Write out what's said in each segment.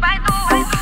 Bye the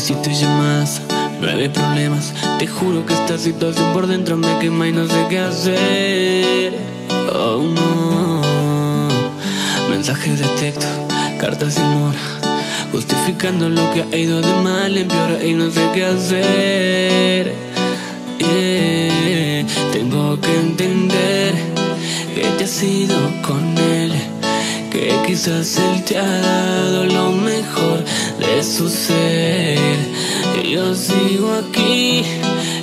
17 llamadas, nueve problemas. Te juro que esta situación por dentro me quema y no sé qué hacer. Oh no. Mensajes de texto, cartas de amor. Justificando lo que ha ido de mal en peor y no sé qué hacer. Tengo que entender que te has ido con él. Que quizás él te ha dado lo mejor de su ser. Yo sigo aquí,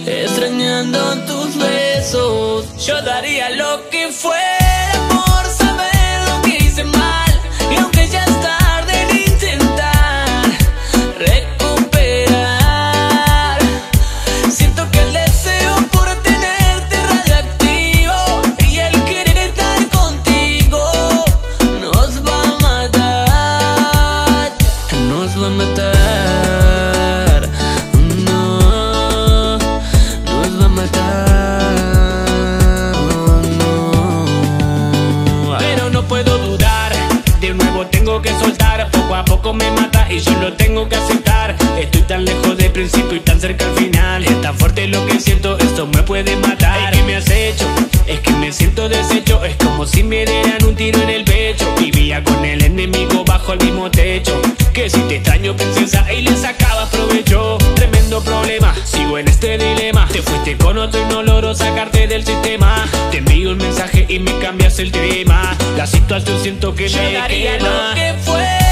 extrañando tus besos. Yo daría lo que fuera por saber lo que hice mal. Y aunque ya es tarde en intentar recuperar, siento que el deseo por tenerte radioactivo y el querer estar contigo nos va a matar, nos va a matar. Tengo que aceptar Estoy tan lejos del principio y tan cerca al final. Es tan fuerte lo que siento, esto me puede matar. ¿Qué me has hecho? Es que me siento deshecho. Es como si me dieran un tiro en el pecho. Vivía con el enemigo bajo el mismo techo. Que si te extraño princesa y le sacaba provecho. Tremendo problema, sigo en este dilema. Te fuiste con otro y no logro sacarte del sistema. Te envío un mensaje y me cambias el tema. La situación siento que me daría quema. lo que fuera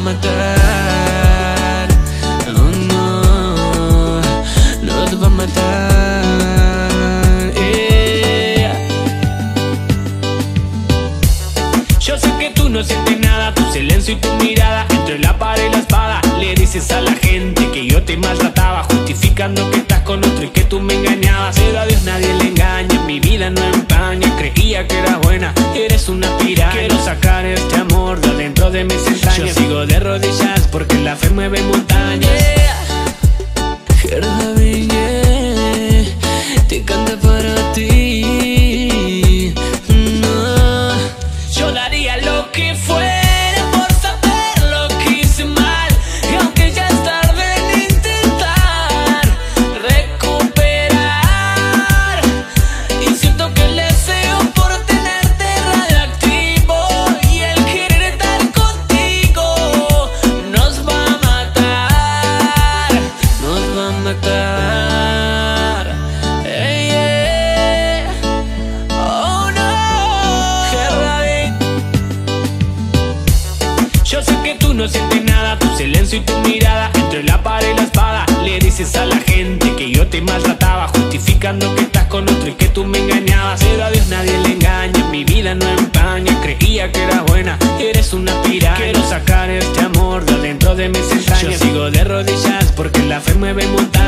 matar. Oh no, nos va a matar. Yo sé que tú no sientes nada, tu silencio y tu mirada entre la pared y la espada. Le dices a la gente que yo te maltrataba, justificando que con otro y que tú me engañabas. Pero a Dios nadie le engaña, mi vida no empaña. Creía que era buena, eres una piraña. Quiero sacar este amor de dentro de mis entrañas. Yo sigo de rodillas porque la fe mueve montañas. A la gente que yo te maltrataba, justificando que estás con otro y que tú me engañabas. Pero a Dios nadie le engaña, mi vida no empaña. Creía que era buena, eres una piraña. Quiero sacar este amor de dentro de mis entrañas. Yo sigo de rodillas porque la fe mueve montañas.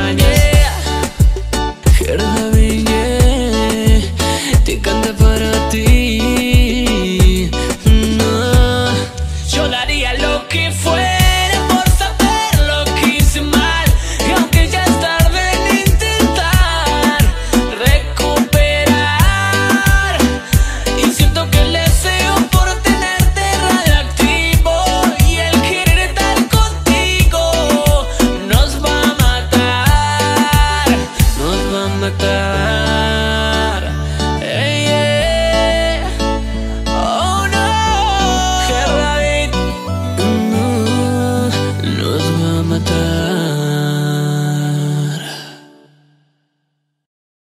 Jonathan.